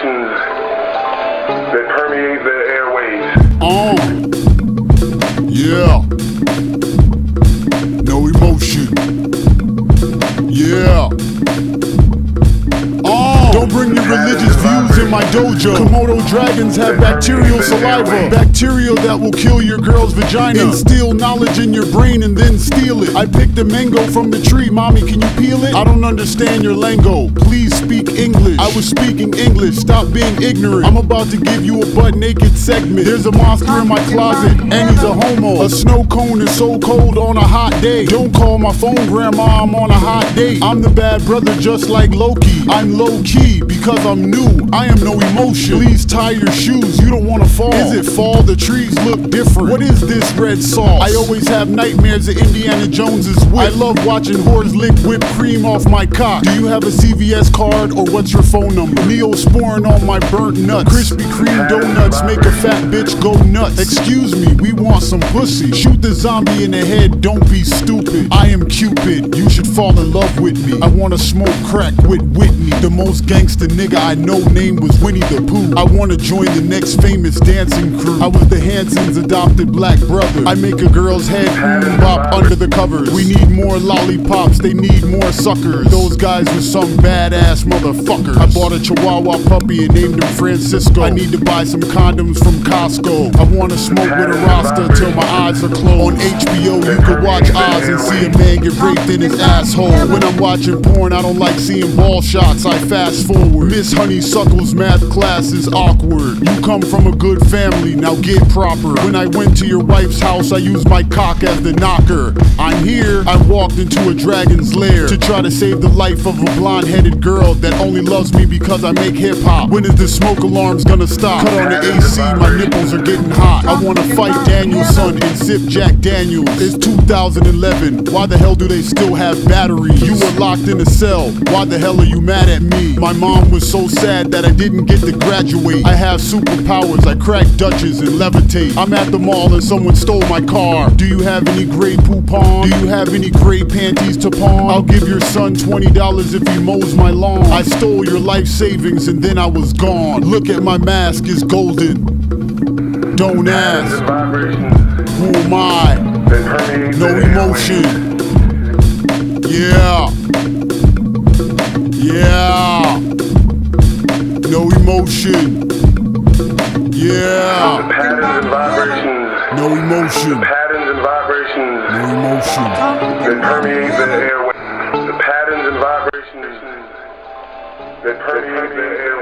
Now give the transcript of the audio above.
vibrations that permeate the airways. Oh. Yeah. No emotion. Yeah. Oh. Don't bring your religious views in my dojo. Komodo dragons have bacterial saliva. Bacteria that will kill your girl's vagina. Instill knowledge in your brain and then steal it. I picked a mango from the tree. Mommy, can you peel it? I don't understand your lingo. Please speak was speaking English. Stop being ignorant. I'm about to give you a butt naked segment. There's a monster in my closet, and he's a homo. A snow cone is so cold on a hot day. Don't call my phone, grandma. I'm on a hot date. I'm the bad brother, just like Loki. I'm low key because I'm new. I am no emotion. Please tie your shoes. You don't wanna fall. Is it fall? The trees look different. What is this red sauce? I always have nightmares of Indiana Jones's whip. I love watching whores lick whipped cream off my cock. Do you have a CVS card or what's your phone number? Neosporin on my burnt nuts. Krispy Kreme donuts make a fat bitch go nuts. Excuse me, we want some pussy. Shoot the zombie in the head, don't be stupid. I am Cupid, you should fall in love with me. I wanna smoke crack with Whitney. The most gangster nigga I know name was Winnie the Pooh. I wanna join the next famous dancing crew. I was the Hanson's adopted black brother. I make a girl's head bop under the covers. We need more lollipops, they need more suckers. Those guys were some badass motherfuckers. I bought a Chihuahua puppy and named him Francisco. I need to buy some condoms from Costco. I wanna smoke with a Rasta till my eyes are closed. On HBO, you can watch Oz and see a man get raped in his asshole. When I'm watching porn, I don't like seeing ball shots. I fast forward. Miss Honeysuckle's math class is awkward. You come from a good family, now get proper. When I went to your wife's house, I used my cock as the knocker. Here, I walked into a dragon's lair to try to save the life of a blonde headed girl that only loves me because I make hip hop. When is the smoke alarms gonna stop? Cut on the AC, my nipples are getting hot. I wanna fight Danielson and sip Jack Daniels. It's 2011. Why the hell do they still have batteries? You were locked in a cell. Why the hell are you mad at me? My mom was so sad that I didn't get to graduate. I have superpowers. I crack Dutches and levitate. I'm at the mall and someone stole my car. Do you have any Grey Poupon? Do you have any gray panties to pawn? I'll give your son $20 if he mows my lawn. I stole your life savings and then I was gone. Look at my mask, it's golden. Don't ask, who am I? No emotion. Yeah. Yeah. No emotion. Yeah. patterns and vibrations, No emotion no emotion. That permeates the airway. The patterns and vibrations that permeate the airway.